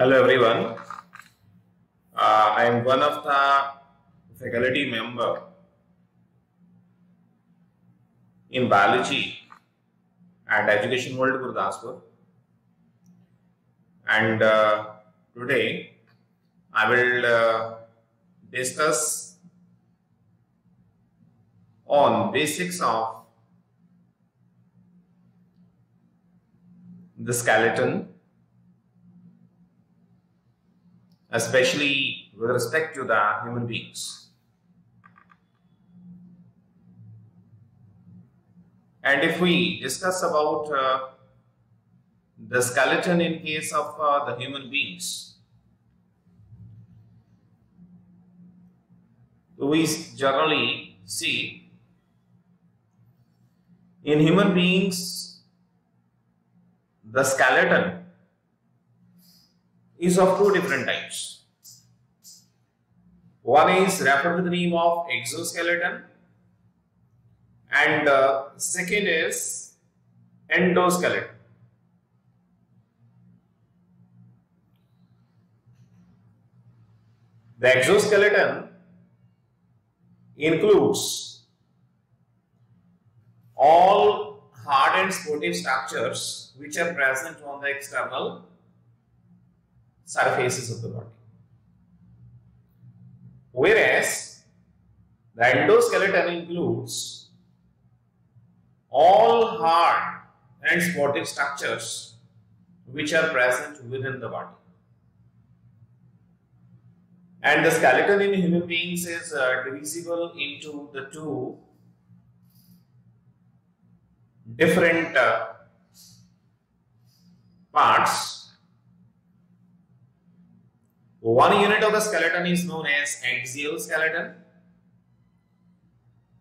Hello everyone. Uh, I am one of the faculty member in biology at Education World Gurdaspur. And uh, today I will uh, discuss on basics of the skeleton especially with respect to the human beings. And if we discuss about uh, the skeleton in case of uh, the human beings, we generally see in human beings the skeleton is of two different types. One is referred to the name of exoskeleton and uh, second is endoskeleton. The exoskeleton includes all hard and sportive structures which are present on the external surfaces of the body. Whereas the endoskeleton includes all hard and sportive structures which are present within the body. And the skeleton in human beings is uh, divisible into the two different uh, parts. One unit of the skeleton is known as axial skeleton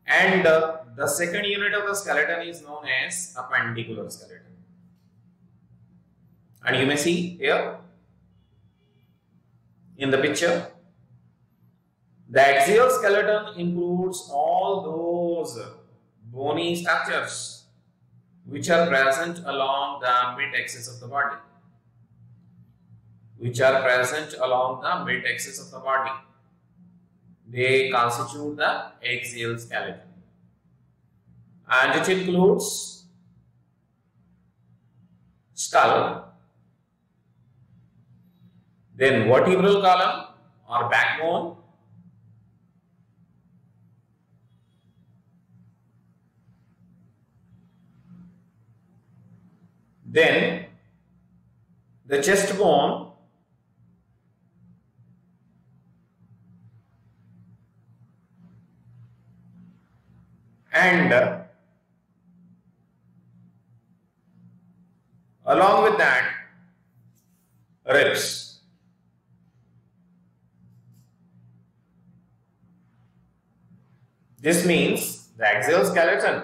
and uh, the second unit of the skeleton is known as appendicular skeleton. And you may see here in the picture the axial skeleton includes all those bony structures which are present along the mid-axis of the body. Which are present along the mid-axis of the body. They constitute the axial skeleton. And it includes skull, then vertebral column or backbone, Then the chest bone and along with that ribs. This means the axial skeleton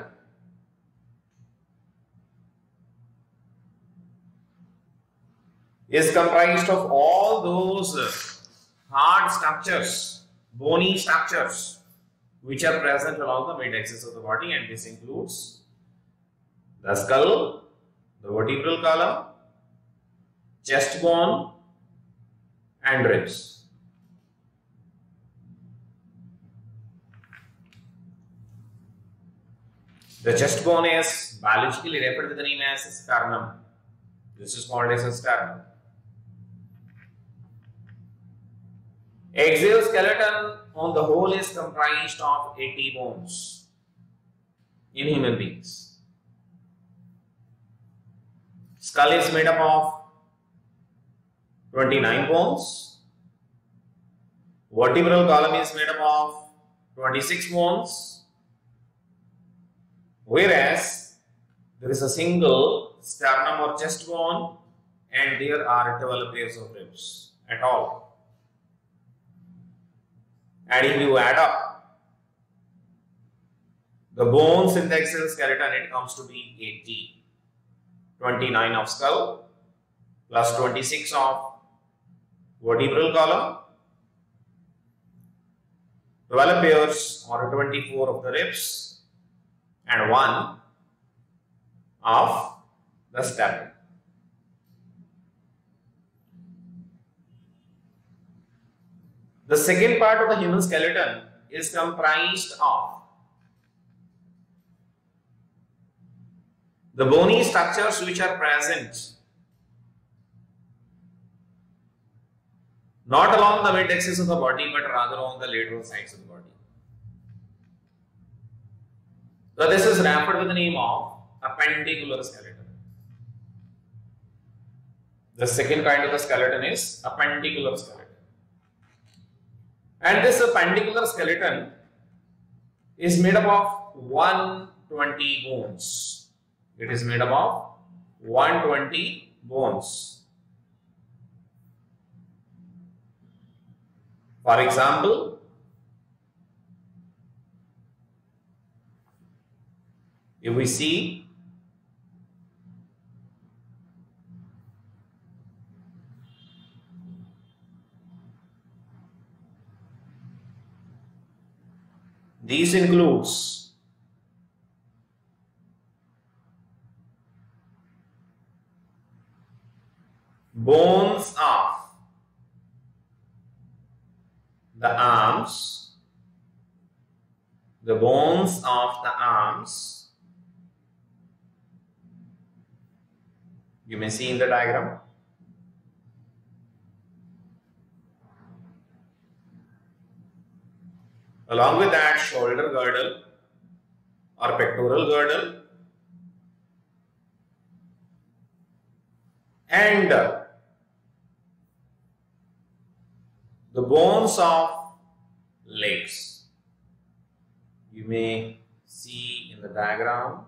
is comprised of all those hard structures, bony structures, which are present along the mid-axis of the body and this includes the skull, the vertebral column, chest bone and ribs. The chest bone is biologically referred to the name as sternum. This is called as a sternum. Axial skeleton on the whole is comprised of 80 bones in human beings. Skull is made up of 29 bones. Vertebral column is made up of 26 bones. Whereas there is a single sternum or chest bone and there are 12 pairs of ribs at all and if you add up the bones in the axial skeleton, it comes to be 80. 29 of skull plus 26 of vertebral column, 12 pairs or 24 of the ribs, and 1 of the sternum. The second part of the human skeleton is comprised of the bony structures which are present not along the mid axis of the body but rather on the lateral sides of the body. So this is referred with the name of appendicular skeleton. The second kind of the skeleton is appendicular skeleton. And this appendicular skeleton is made up of 120 bones. It is made up of 120 bones. For example, if we see these includes bones of the arms, the bones of the arms. You may see in the diagram. Along with that, shoulder girdle or pectoral girdle and the bones of legs. You may see in the diagram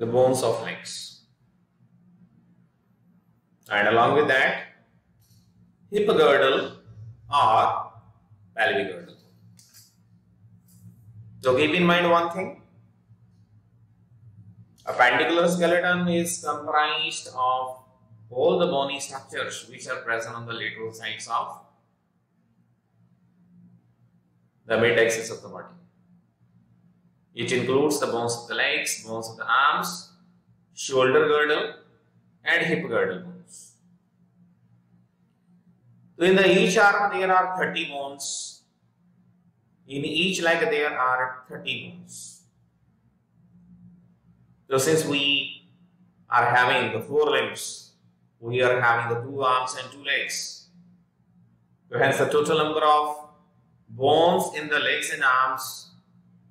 the bones of legs. And along with that, hip girdle or pelvic girdle. So keep in mind one thing. A Appendicular skeleton is comprised of all the bony structures which are present on the lateral sides of the mid axis of the body. It includes the bones of the legs, bones of the arms, shoulder girdle and hip girdle bones. So in the each arm there are 30 bones in each leg there are 30 bones. So since we are having the four limbs, we are having the two arms and two legs. So hence the total number of bones in the legs and arms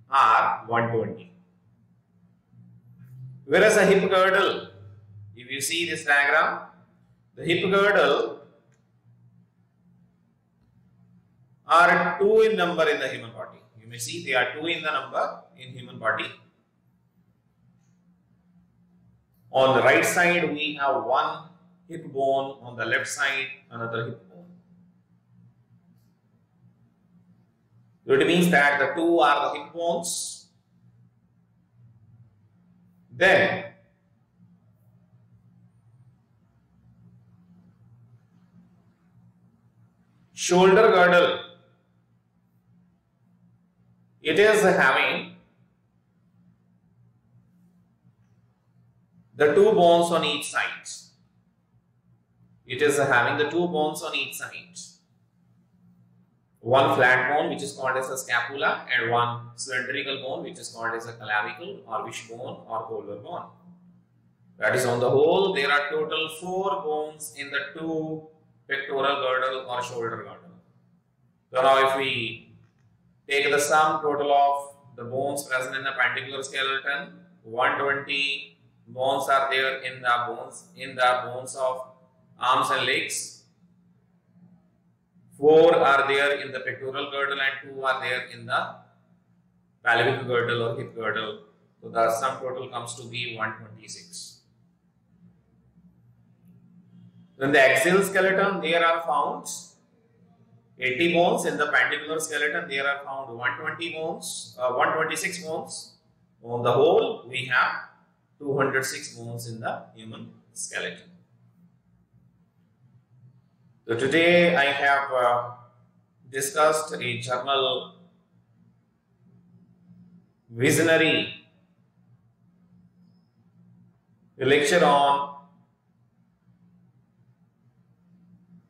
are 120. Whereas a hip girdle, if you see this diagram, the hip girdle are two in number in the human body. You may see they are two in the number in human body. On the right side, we have one hip bone. On the left side, another hip bone. So it means that the two are the hip bones. Then shoulder girdle it is having the two bones on each side. It is having the two bones on each side. One flat bone which is called as a scapula and one cylindrical bone which is called as a clavicle or wishbone or collarbone. That is on the whole there are total four bones in the two pectoral girdle or shoulder girdle. So now if we Take the sum total of the bones present in the appendicular skeleton. 120 bones are there in the bones in the bones of arms and legs. Four are there in the pectoral girdle and two are there in the pelvic girdle or hip girdle. So the sum total comes to be 126. In the axial skeleton, there are found 80 bones in the appendicular skeleton there are found 120 bones uh, 126 bones on the whole we have 206 bones in the human skeleton so today i have uh, discussed a journal visionary lecture on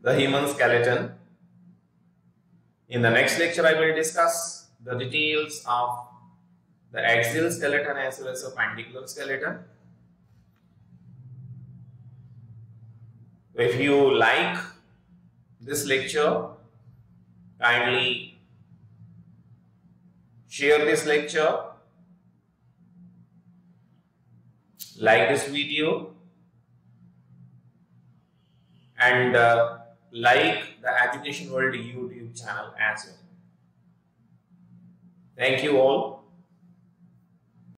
the human skeleton. In the next lecture, I will discuss the details of the axial skeleton as well as the appendicular skeleton. If you like this lecture, kindly share this lecture, like this video and uh, like the Education World YouTube channel as well. Thank you all.